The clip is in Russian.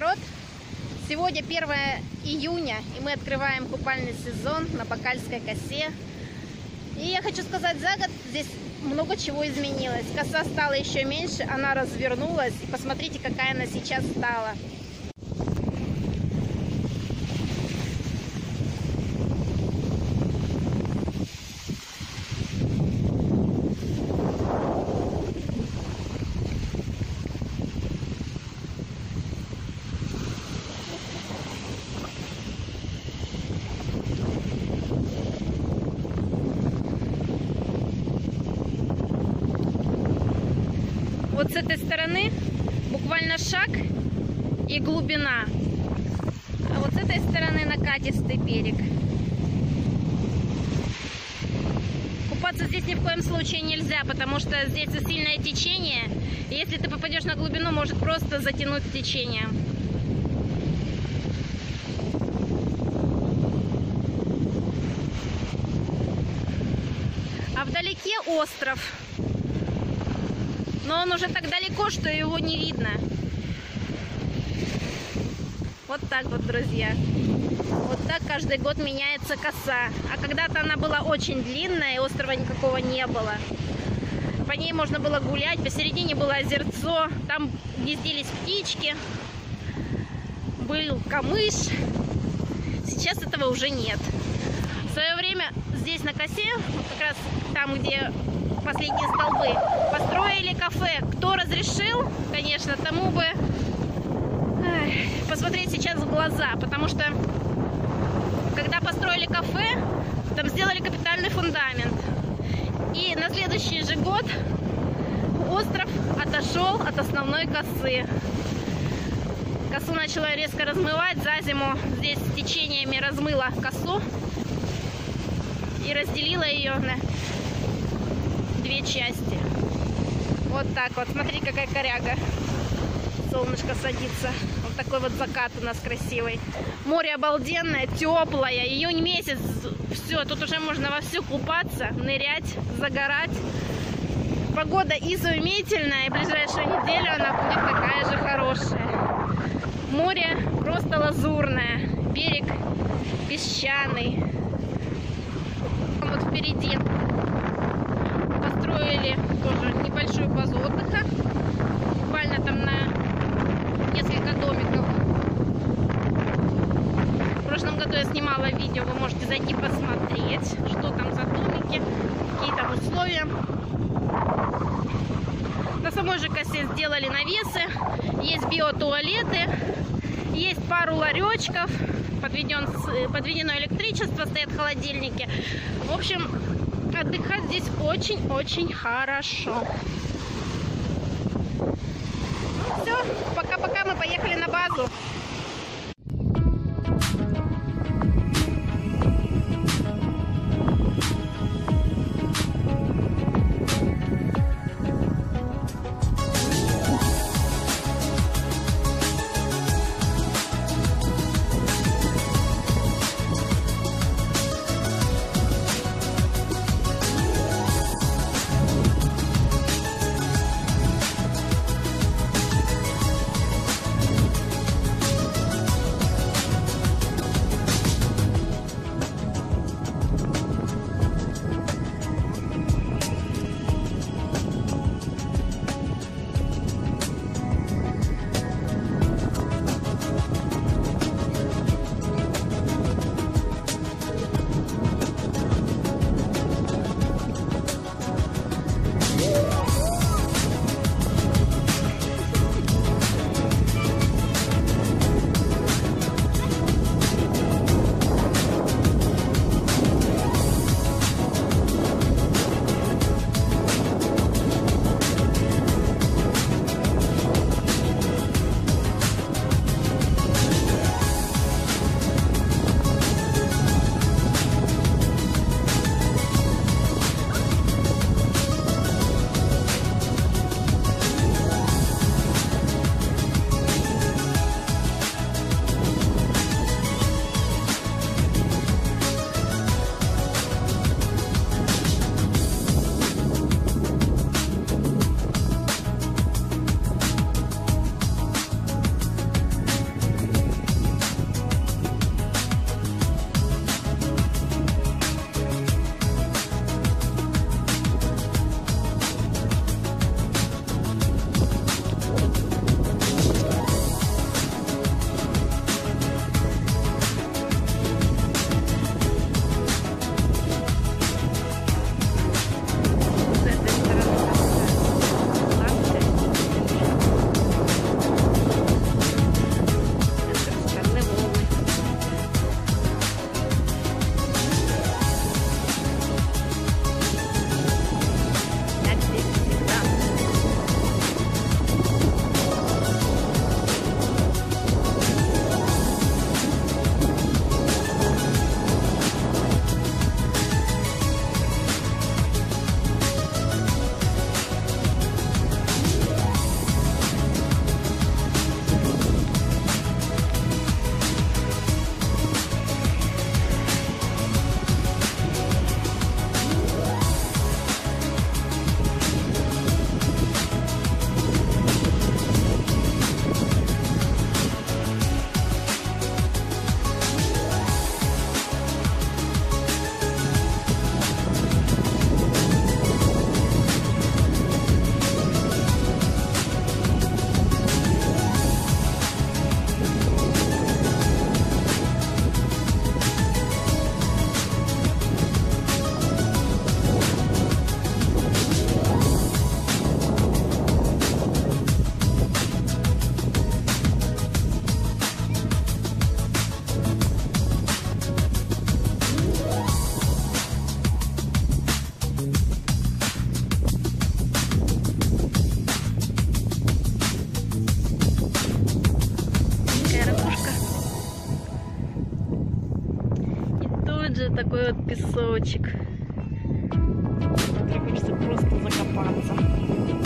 народ! Сегодня 1 июня, и мы открываем купальный сезон на Бакальской косе. И я хочу сказать, за год здесь много чего изменилось. Коса стала еще меньше, она развернулась. И посмотрите, какая она сейчас стала. Этой стороны буквально шаг и глубина. А вот с этой стороны накатистый берег. Купаться здесь ни в коем случае нельзя, потому что здесь сильное течение. И если ты попадешь на глубину, может просто затянуть течение. А вдалеке остров. Но он уже так далеко, что его не видно. Вот так вот, друзья. Вот так каждый год меняется коса. А когда-то она была очень длинная, и острова никакого не было. По ней можно было гулять. Посередине было озерцо. Там гнездились птички. Был камыш. Сейчас этого уже нет. В свое время здесь на косе, как раз там, где последние столбы, построили кафе. Кто разрешил, конечно, тому бы посмотреть сейчас в глаза, потому что когда построили кафе, там сделали капитальный фундамент. И на следующий же год остров отошел от основной косы. Косу начала резко размывать. За зиму здесь течениями размыла косу и разделила ее на две части. Вот так вот. Смотри, какая коряга. Солнышко садится. Вот такой вот закат у нас красивый. Море обалденное, теплое. Июнь месяц. Все, тут уже можно вовсю купаться, нырять, загорать. Погода изумительная. И ближайшую неделю она будет такая же хорошая. Море просто лазурное. Берег песчаный. Вот впереди построили тоже небольшую базу отдыха. Буквально там на несколько домиков. В прошлом году я снимала видео, вы можете зайти посмотреть, что там за домики, какие там условия. На самой же косе сделали навесы, есть биотуалеты, есть пару ларечков, подведен, подведено электричество, стоят холодильники. В общем, отдыхать здесь очень-очень хорошо. Все, пока-пока, мы поехали на базу. вот же такой вот песочек. Смотри, хочется просто закопаться.